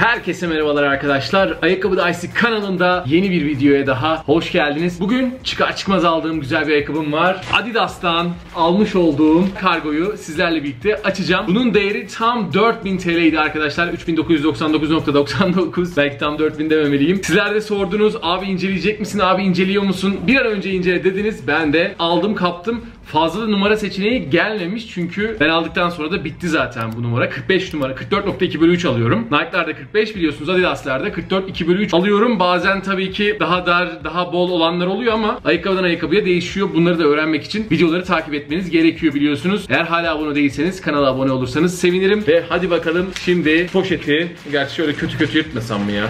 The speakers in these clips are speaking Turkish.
Herkese merhabalar arkadaşlar. Ayakkabı Dicey kanalında yeni bir videoya daha hoş geldiniz. Bugün çıkar çıkmaz aldığım güzel bir ayakkabım var. Adidas'tan almış olduğum kargoyu sizlerle birlikte açacağım. Bunun değeri tam 4000 TL'ydi arkadaşlar. 3999.99 belki tam 4000 dememeliyim. Sizler de sordunuz abi inceleyecek misin abi inceliyor musun? Bir an önce incele dediniz. Ben de aldım kaptım. Fazla da numara seçeneği gelmemiş çünkü ben aldıktan sonra da bitti zaten bu numara. 45 numara 44.2 bölü 3 alıyorum. Nike'larda 45 biliyorsunuz Adidas'larda 44 2 bölü 3 alıyorum. Bazen tabii ki daha dar daha bol olanlar oluyor ama ayakkabıdan ayakkabıya değişiyor. Bunları da öğrenmek için videoları takip etmeniz gerekiyor biliyorsunuz. Eğer hala abone değilseniz kanala abone olursanız sevinirim. Ve hadi bakalım şimdi poşeti gerçi şöyle kötü kötü yırtmasam mı ya?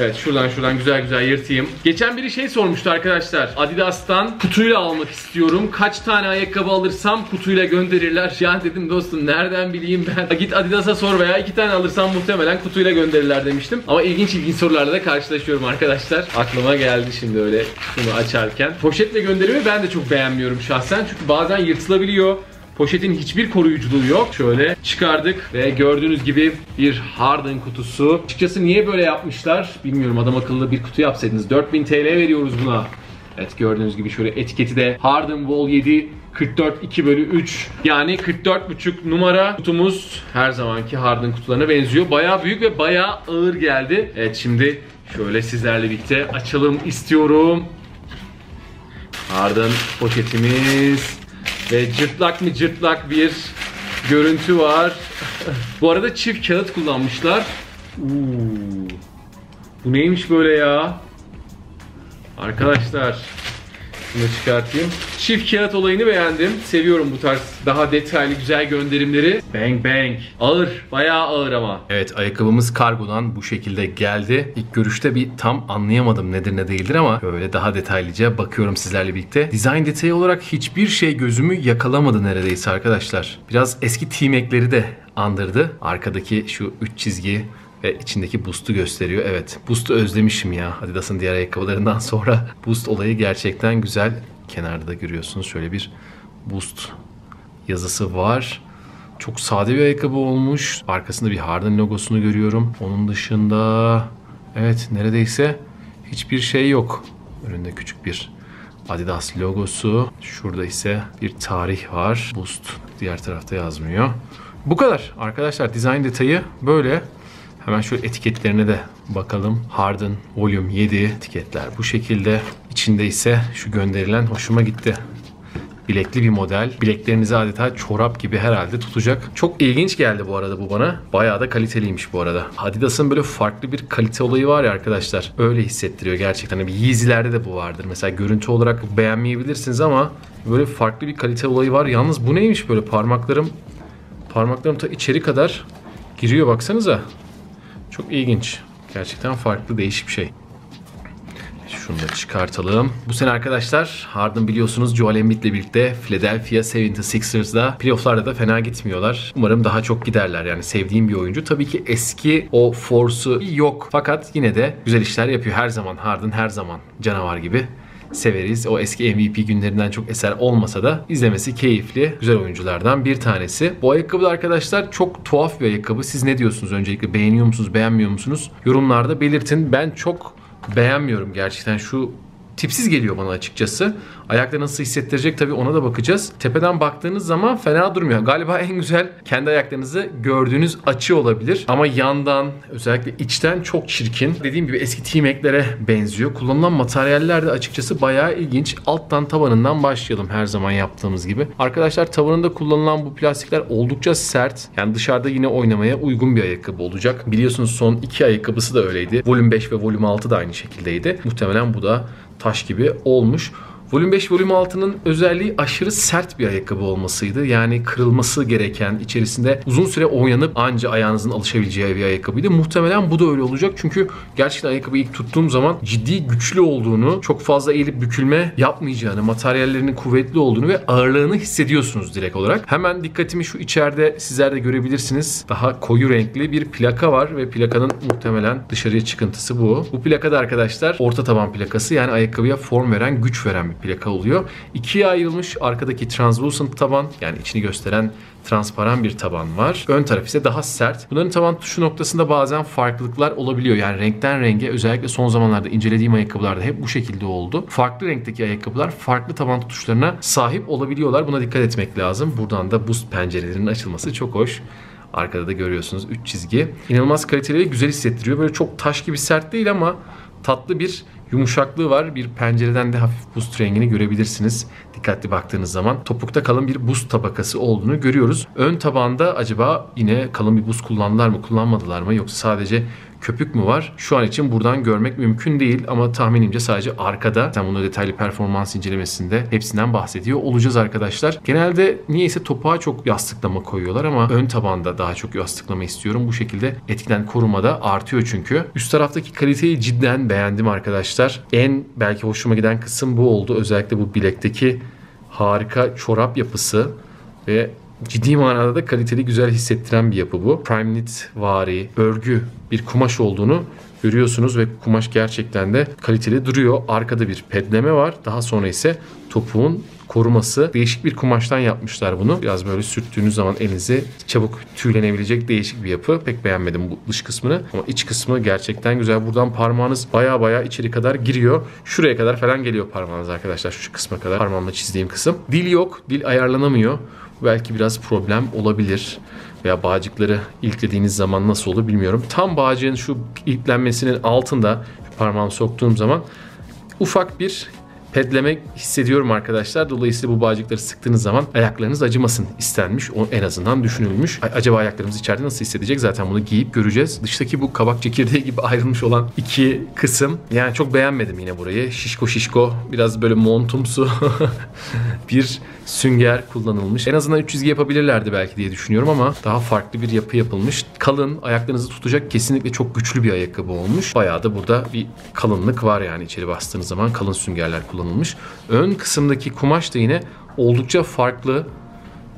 Evet şuradan şuradan güzel güzel yırtayım. Geçen biri şey sormuştu arkadaşlar. Adidas'tan kutuyla almak istiyorum. Kaç tane ayakkabı alırsam kutuyla gönderirler. Yani dedim dostum nereden bileyim ben. Git Adidas'a sor veya iki tane alırsam muhtemelen kutuyla gönderirler demiştim. Ama ilginç ilginç sorularla da karşılaşıyorum arkadaşlar. Aklıma geldi şimdi öyle şunu açarken. Poşetle gönderimi ben de çok beğenmiyorum şahsen. Çünkü bazen yırtılabiliyor. Poşetin hiçbir koruyuculuğu yok. Şöyle çıkardık ve gördüğünüz gibi bir Harden kutusu. Açıkçası niye böyle yapmışlar bilmiyorum. Adam akıllı bir kutu yapsaydınız. 4000 TL veriyoruz buna. Evet gördüğünüz gibi şöyle etiketi de Harden Wall 7 44 2 bölü 3 yani 44,5 numara kutumuz her zamanki Harden kutularına benziyor. Baya büyük ve baya ağır geldi. Evet şimdi şöyle sizlerle birlikte açalım istiyorum. Harden poşetimiz ve cırtlak mı cırtlak bir görüntü var. Bu arada çift kağıt kullanmışlar. Uuu. Bu neymiş böyle ya? Arkadaşlar bunu çıkartayım. Çift kağıt olayını beğendim. Seviyorum bu tarz daha detaylı güzel gönderimleri. Bang bang. Ağır. Bayağı ağır ama. Evet ayakkabımız kargodan bu şekilde geldi. İlk görüşte bir tam anlayamadım nedir ne değildir ama böyle daha detaylıca bakıyorum sizlerle birlikte. Dizayn detayı olarak hiçbir şey gözümü yakalamadı neredeyse arkadaşlar. Biraz eski T-Mac'leri de andırdı. Arkadaki şu üç çizgi ve içindeki boost'u gösteriyor. Evet boost'u özlemişim ya Adidas'ın diğer ayakkabılarından sonra. Boost olayı gerçekten güzel. Kenarda da görüyorsunuz şöyle bir boost yazısı var. Çok sade bir ayakkabı olmuş. Arkasında bir Harden logosunu görüyorum. Onun dışında evet neredeyse hiçbir şey yok. Önünde küçük bir Adidas logosu. Şurada ise bir tarih var. Boost diğer tarafta yazmıyor. Bu kadar arkadaşlar. Dizayn detayı böyle. Hemen şu etiketlerine de bakalım. Harden Volume 7 etiketler bu şekilde. İçinde ise şu gönderilen hoşuma gitti. Bilekli bir model. Bileklerinizi adeta çorap gibi herhalde tutacak. Çok ilginç geldi bu arada bu bana. Bayağı da kaliteliymiş bu arada. Adidas'ın böyle farklı bir kalite olayı var ya arkadaşlar. Öyle hissettiriyor gerçekten. Hani Yeezy'lerde de bu vardır. Mesela görüntü olarak beğenmeyebilirsiniz ama böyle farklı bir kalite olayı var. Yalnız bu neymiş böyle parmaklarım parmaklarım ta içeri kadar giriyor baksanıza. Çok ilginç. Gerçekten farklı değişik bir şey. Şunu da çıkartalım. Bu sene arkadaşlar Harden biliyorsunuz Joel Embiid'le birlikte Philadelphia 76ers'da playoff'larda da fena gitmiyorlar. Umarım daha çok giderler. Yani sevdiğim bir oyuncu. Tabii ki eski o force'u yok. Fakat yine de güzel işler yapıyor. Her zaman Harden her zaman canavar gibi severiz. O eski MVP günlerinden çok eser olmasa da izlemesi keyifli, güzel oyunculardan bir tanesi. Bu ayakkabı da arkadaşlar çok tuhaf bir ayakkabı. Siz ne diyorsunuz öncelikle? Beğeniyor musunuz, beğenmiyor musunuz? Yorumlarda belirtin. Ben çok beğenmiyorum gerçekten. Şu tipsiz geliyor bana açıkçası. Ayakta nasıl hissettirecek tabii ona da bakacağız. Tepeden baktığınız zaman fena durmuyor. Galiba en güzel kendi ayaklarınızı gördüğünüz açı olabilir. Ama yandan özellikle içten çok çirkin. Dediğim gibi eski T-Mac'lere benziyor. Kullanılan materyaller de açıkçası bayağı ilginç. Alttan tabanından başlayalım her zaman yaptığımız gibi. Arkadaşlar tabanında kullanılan bu plastikler oldukça sert. Yani dışarıda yine oynamaya uygun bir ayakkabı olacak. Biliyorsunuz son iki ayakkabısı da öyleydi. Volüm 5 ve Volüm 6 da aynı şekildeydi. Muhtemelen bu da taş gibi olmuş. Volüm 5 Volüm 6'nın özelliği aşırı sert bir ayakkabı olmasıydı. Yani kırılması gereken, içerisinde uzun süre oynanıp anca ayağınızın alışabileceği bir ayakkabıydı. Muhtemelen bu da öyle olacak. Çünkü gerçekten ayakkabıyı ilk tuttuğum zaman ciddi güçlü olduğunu, çok fazla eğilip bükülme yapmayacağını, materyallerinin kuvvetli olduğunu ve ağırlığını hissediyorsunuz direkt olarak. Hemen dikkatimi şu içeride sizler de görebilirsiniz. Daha koyu renkli bir plaka var ve plakanın muhtemelen dışarıya çıkıntısı bu. Bu plakada arkadaşlar orta taban plakası yani ayakkabıya form veren, güç veren bir plaka oluyor. İkiye ayrılmış arkadaki translucent taban yani içini gösteren transparan bir taban var. Ön taraf ise daha sert. Bunların taban tuşu noktasında bazen farklılıklar olabiliyor. Yani renkten renge özellikle son zamanlarda incelediğim ayakkabılarda hep bu şekilde oldu. Farklı renkteki ayakkabılar farklı taban tutuşlarına sahip olabiliyorlar. Buna dikkat etmek lazım. Buradan da boost pencerelerinin açılması çok hoş. Arkada da görüyorsunuz 3 çizgi. İnanılmaz kaliteli ve güzel hissettiriyor. Böyle çok taş gibi sert değil ama tatlı bir yumuşaklığı var. Bir pencereden de hafif boost rengini görebilirsiniz. Dikkatli baktığınız zaman topukta kalın bir boost tabakası olduğunu görüyoruz. Ön tabanda acaba yine kalın bir boost kullandılar mı kullanmadılar mı yoksa sadece köpük mü var? Şu an için buradan görmek mümkün değil ama tahminimce sadece arkada. Sen bunu detaylı performans incelemesinde hepsinden bahsediyor olacağız arkadaşlar. Genelde niyeyse topuğa çok yastıklama koyuyorlar ama ön tabanda daha çok yastıklama istiyorum. Bu şekilde etkilen korumada artıyor çünkü. Üst taraftaki kaliteyi cidden beğendim arkadaşlar. En belki hoşuma giden kısım bu oldu. Özellikle bu bilekteki harika çorap yapısı ve ciddi manada da kaliteli güzel hissettiren bir yapı bu. Prime Knit vari, örgü bir kumaş olduğunu görüyorsunuz ve kumaş gerçekten de kaliteli duruyor. Arkada bir pedleme var. Daha sonra ise topuğun koruması. Değişik bir kumaştan yapmışlar bunu. Biraz böyle sürttüğünüz zaman elinize çabuk tüylenebilecek değişik bir yapı. Pek beğenmedim bu dış kısmını ama iç kısmı gerçekten güzel. Buradan parmağınız baya baya içeri kadar giriyor. Şuraya kadar falan geliyor parmağınız arkadaşlar. Şu kısma kadar parmağımla çizdiğim kısım. Dil yok. Dil ayarlanamıyor. Belki biraz problem olabilir veya bağcıkları iliklediğiniz zaman nasıl olur bilmiyorum. Tam bağcığın şu iliklenmesinin altında parmağımı soktuğum zaman ufak bir pedleme hissediyorum arkadaşlar. Dolayısıyla bu bağcıkları sıktığınız zaman ayaklarınız acımasın istenmiş. O en azından düşünülmüş. Acaba ayaklarımız içeride nasıl hissedecek? Zaten bunu giyip göreceğiz. Dıştaki bu kabak çekirdeği gibi ayrılmış olan iki kısım. Yani çok beğenmedim yine burayı. Şişko şişko biraz böyle montumsu bir sünger kullanılmış. En azından 3 çizgi yapabilirlerdi belki diye düşünüyorum ama daha farklı bir yapı yapılmış. Kalın, ayaklarınızı tutacak kesinlikle çok güçlü bir ayakkabı olmuş. Bayağı da burada bir kalınlık var yani içeri bastığınız zaman kalın süngerler kullanılmış. Ön kısımdaki kumaş da yine oldukça farklı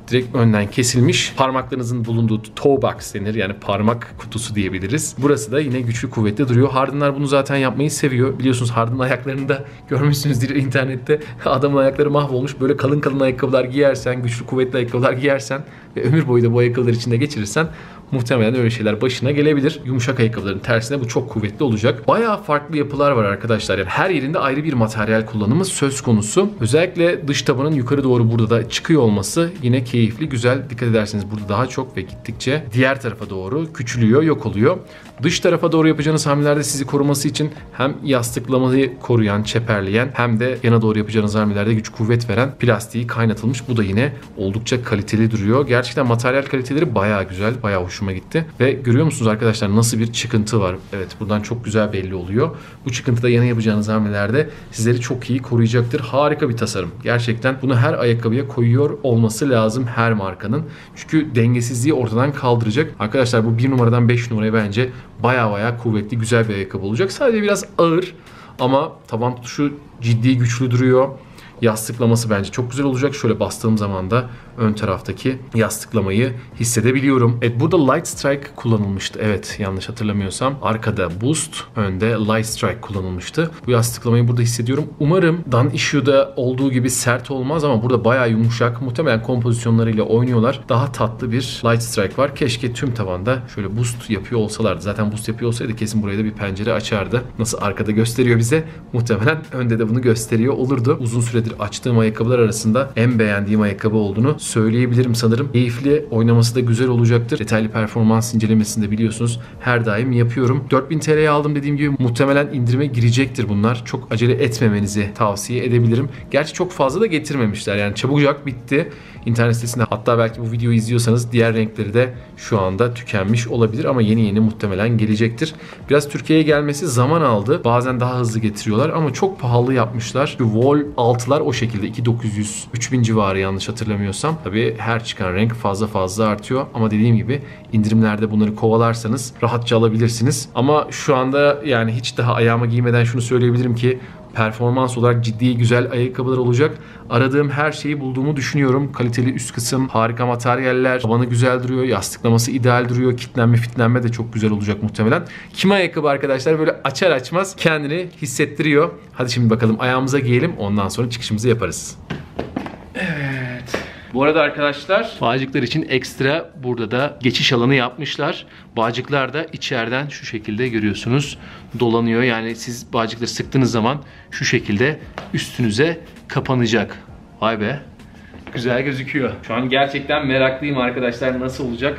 direkt önden kesilmiş. Parmaklarınızın bulunduğu toe box denir. Yani parmak kutusu diyebiliriz. Burası da yine güçlü kuvvetli duruyor. Harden'lar bunu zaten yapmayı seviyor. Biliyorsunuz Harden ayaklarını da görmüşsünüzdür internette. Adamın ayakları mahvolmuş. Böyle kalın kalın ayakkabılar giyersen, güçlü kuvvetli ayakkabılar giyersen ve ömür boyu da bu ayakkabılar içinde geçirirsen muhtemelen öyle şeyler başına gelebilir. Yumuşak ayakkabıların tersine bu çok kuvvetli olacak. Bayağı farklı yapılar var arkadaşlar. Yani her yerinde ayrı bir materyal kullanımı söz konusu. Özellikle dış tabanın yukarı doğru burada da çıkıyor olması yine keyifli, güzel. Dikkat ederseniz burada daha çok ve gittikçe diğer tarafa doğru küçülüyor, yok oluyor. Dış tarafa doğru yapacağınız hamlelerde sizi koruması için hem yastıklamayı koruyan, çeperleyen hem de yana doğru yapacağınız hamlelerde güç kuvvet veren plastiği kaynatılmış. Bu da yine oldukça kaliteli duruyor. Gerçekten materyal kaliteleri bayağı güzel, bayağı hoşuma gitti. Ve görüyor musunuz arkadaşlar nasıl bir çıkıntı var? Evet buradan çok güzel belli oluyor. Bu çıkıntıda yana yapacağınız hamlelerde sizleri çok iyi koruyacaktır. Harika bir tasarım. Gerçekten bunu her ayakkabıya koyuyor olması lazım her markanın. Çünkü dengesizliği ortadan kaldıracak. Arkadaşlar bu 1 numaradan 5 numaraya bence baya baya kuvvetli güzel bir ayakkabı olacak. Sadece biraz ağır ama taban tutuşu ciddi güçlü duruyor. Yastıklaması bence çok güzel olacak. Şöyle bastığım zaman da ön taraftaki yastıklamayı hissedebiliyorum. Evet burada Light Strike kullanılmıştı. Evet yanlış hatırlamıyorsam. Arkada Boost, önde Light Strike kullanılmıştı. Bu yastıklamayı burada hissediyorum. Umarım Dan Issue'da olduğu gibi sert olmaz ama burada bayağı yumuşak. Muhtemelen kompozisyonlarıyla oynuyorlar. Daha tatlı bir Light Strike var. Keşke tüm tavanda şöyle boost yapıyor olsalardı. Zaten boost yapıyor olsaydı kesin buraya da bir pencere açardı. Nasıl arkada gösteriyor bize. Muhtemelen önde de bunu gösteriyor olurdu. Uzun süredir açtığım ayakkabılar arasında en beğendiğim ayakkabı olduğunu söyleyebilirim sanırım. Keyifli oynaması da güzel olacaktır. Detaylı performans incelemesinde biliyorsunuz her daim yapıyorum. 4000 TL'ye aldım dediğim gibi muhtemelen indirime girecektir bunlar. Çok acele etmemenizi tavsiye edebilirim. Gerçi çok fazla da getirmemişler. Yani çabucak bitti internet sitesinde. Hatta belki bu videoyu izliyorsanız diğer renkleri de şu anda tükenmiş olabilir ama yeni yeni muhtemelen gelecektir. Biraz Türkiye'ye gelmesi zaman aldı. Bazen daha hızlı getiriyorlar ama çok pahalı yapmışlar. Wall 6'lar o şekilde 2900 3000 civarı yanlış hatırlamıyorsam. Tabii her çıkan renk fazla fazla artıyor ama dediğim gibi indirimlerde bunları kovalarsanız rahatça alabilirsiniz. Ama şu anda yani hiç daha ayağıma giymeden şunu söyleyebilirim ki performans olarak ciddi güzel ayakkabılar olacak. Aradığım her şeyi bulduğumu düşünüyorum. Kaliteli üst kısım, harika materyaller, tabanı güzel duruyor, yastıklaması ideal duruyor. Kitlenme fitlenme de çok güzel olacak muhtemelen. Kim ayakkabı arkadaşlar böyle açar açmaz kendini hissettiriyor. Hadi şimdi bakalım ayağımıza giyelim ondan sonra çıkışımızı yaparız. Bu arada arkadaşlar bağcıklar için ekstra burada da geçiş alanı yapmışlar. Bağcıklar da içeriden şu şekilde görüyorsunuz dolanıyor. Yani siz bağcıkları sıktığınız zaman şu şekilde üstünüze kapanacak. Vay be. Güzel gözüküyor. Şu an gerçekten meraklıyım arkadaşlar nasıl olacak.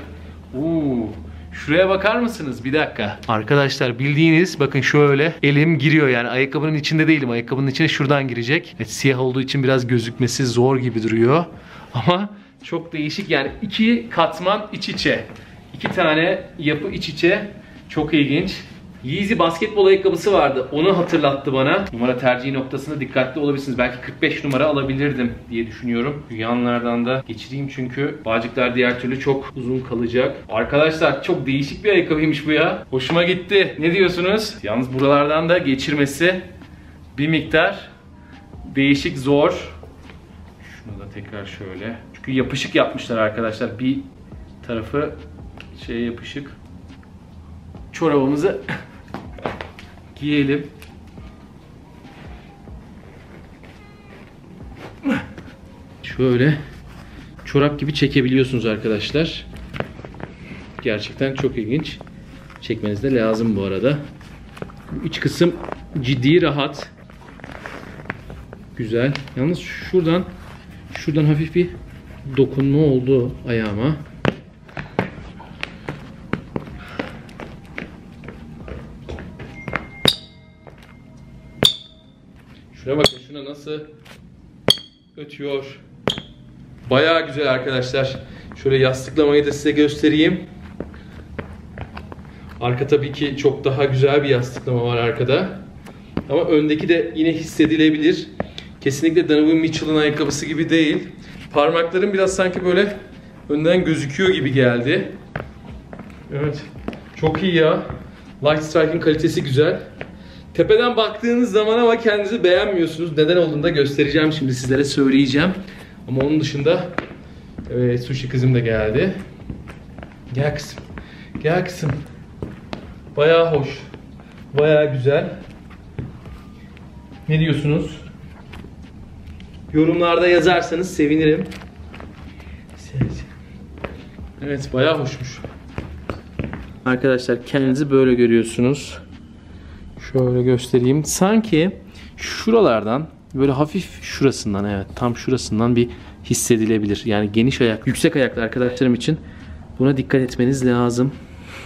Uuu. Şuraya bakar mısınız? Bir dakika. Arkadaşlar bildiğiniz bakın şöyle elim giriyor yani ayakkabının içinde değilim. Ayakkabının içine şuradan girecek. Evet, siyah olduğu için biraz gözükmesi zor gibi duruyor. Ama çok değişik yani iki katman iç içe. İki tane yapı iç içe. Çok ilginç. Yeezy basketbol ayakkabısı vardı. Onu hatırlattı bana. Numara tercihi noktasında dikkatli olabilirsiniz. Belki 45 numara alabilirdim diye düşünüyorum. Yanlardan da geçireyim çünkü bağcıklar diğer türlü çok uzun kalacak. Arkadaşlar çok değişik bir ayakkabıymış bu ya. Hoşuma gitti. Ne diyorsunuz? Yalnız buralardan da geçirmesi bir miktar değişik zor. Şunu da tekrar şöyle. Çünkü yapışık yapmışlar arkadaşlar. Bir tarafı şey yapışık. Çorabımızı giyelim. Şöyle çorap gibi çekebiliyorsunuz arkadaşlar. Gerçekten çok ilginç. Çekmeniz de lazım bu arada. İç kısım ciddi rahat. Güzel. Yalnız şuradan şuradan hafif bir dokunma oldu ayağıma. Şuna bakın şuna nasıl ötüyor. Bayağı güzel arkadaşlar. Şöyle yastıklamayı da size göstereyim. Arka tabii ki çok daha güzel bir yastıklama var arkada. Ama öndeki de yine hissedilebilir. Kesinlikle Donovan Mitchell'ın ayakkabısı gibi değil. Parmaklarım biraz sanki böyle önden gözüküyor gibi geldi. Evet. Çok iyi ya. Light Strike'ın kalitesi güzel. Tepeden baktığınız zaman ama kendinizi beğenmiyorsunuz. Neden olduğunu da göstereceğim şimdi sizlere söyleyeceğim. Ama onun dışında evet sushi kızım da geldi. Gel kızım. Gel kızım. Bayağı hoş. Bayağı güzel. Ne diyorsunuz? Yorumlarda yazarsanız sevinirim. Evet bayağı hoşmuş. Arkadaşlar kendinizi böyle görüyorsunuz. Şöyle göstereyim. Sanki şuralardan böyle hafif şurasından evet tam şurasından bir hissedilebilir. Yani geniş ayak, yüksek ayaklı arkadaşlarım için buna dikkat etmeniz lazım.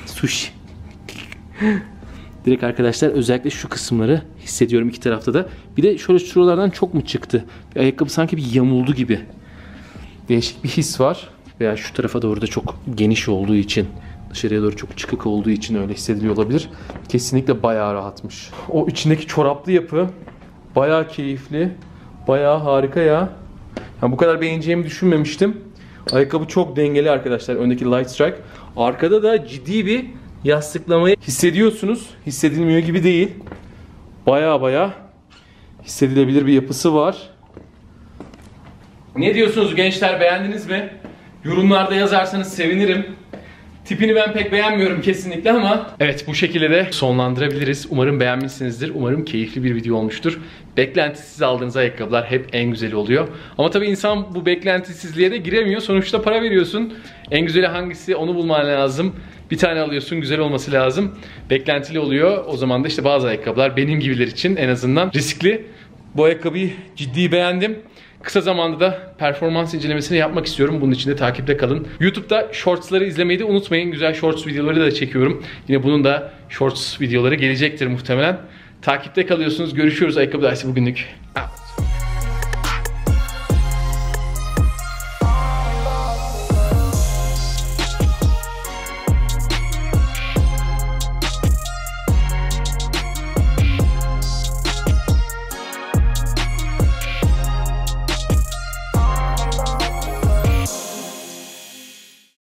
Sushi. Direkt arkadaşlar özellikle şu kısımları hissediyorum iki tarafta da. Bir de şöyle şuralardan çok mu çıktı? Bir ayakkabı sanki bir yamuldu gibi. Değişik bir his var. Veya şu tarafa doğru da çok geniş olduğu için dışarıya doğru çok çıkık olduğu için öyle hissediliyor olabilir. Kesinlikle bayağı rahatmış. O içindeki çoraplı yapı bayağı keyifli. Bayağı harika ya. Yani bu kadar beğeneceğimi düşünmemiştim. Ayakkabı çok dengeli arkadaşlar. Öndeki Light Strike. Arkada da ciddi bir yastıklamayı hissediyorsunuz. Hissedilmiyor gibi değil. Baya baya hissedilebilir bir yapısı var. Ne diyorsunuz gençler beğendiniz mi? Yorumlarda yazarsanız sevinirim. Tipini ben pek beğenmiyorum kesinlikle ama evet bu şekilde de sonlandırabiliriz. Umarım beğenmişsinizdir. Umarım keyifli bir video olmuştur. Beklentisiz aldığınız ayakkabılar hep en güzeli oluyor. Ama tabii insan bu beklentisizliğe de giremiyor. Sonuçta para veriyorsun. En güzeli hangisi onu bulman lazım. Bir tane alıyorsun güzel olması lazım. Beklentili oluyor. O zaman da işte bazı ayakkabılar benim gibiler için en azından riskli. Bu ayakkabıyı ciddi beğendim. Kısa zamanda da performans incelemesini yapmak istiyorum. Bunun için de takipte kalın. YouTube'da shortsları izlemeyi de unutmayın. Güzel shorts videoları da çekiyorum. Yine bunun da shorts videoları gelecektir muhtemelen. Takipte kalıyorsunuz. Görüşürüz ayakkabı dersi bugünlük. Out.